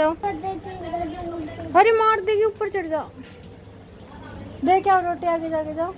जाओ। अरे मार देगी ऊपर चढ़ जाओ। दे क्या रोटी आगे जाके जाओ।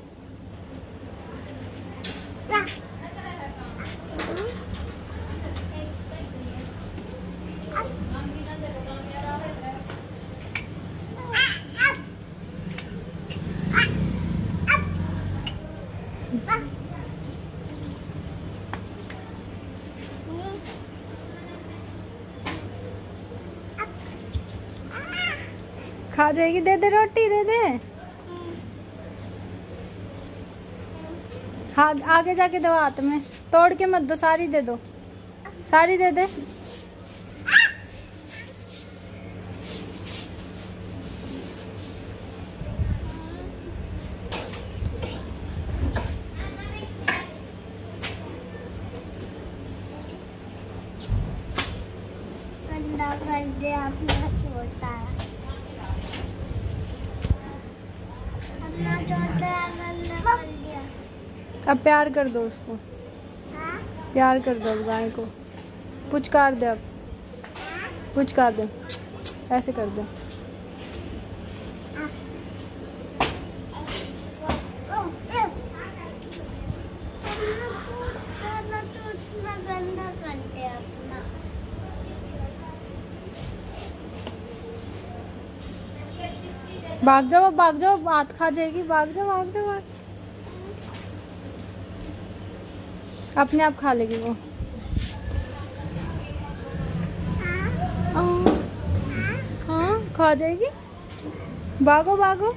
खा जाएगी। दे दे, रोटी, दे दे। हाँ आगे जाके दो हाथ में। तोड़ के मत दो, सारी दे दो। सारी दे दे। कर दे अपना छोटा अपना छोटा गंदा कर दिया अब प्यार कर दो उसको। हाँ? प्यार कर दो अब गाय को। पुचकार दे अब। पुचकार दे। ऐसे कर दे ए। अपना छोटा तो उतना गंदा कर दे अपना भाग जाओ भाग जाओ हाथ खा जाएगी, भाग जाओ भाग जाओ, भाग अपने आप खा लेगी वो। हाँ? हाँ खा जाएगी। भागो भागो।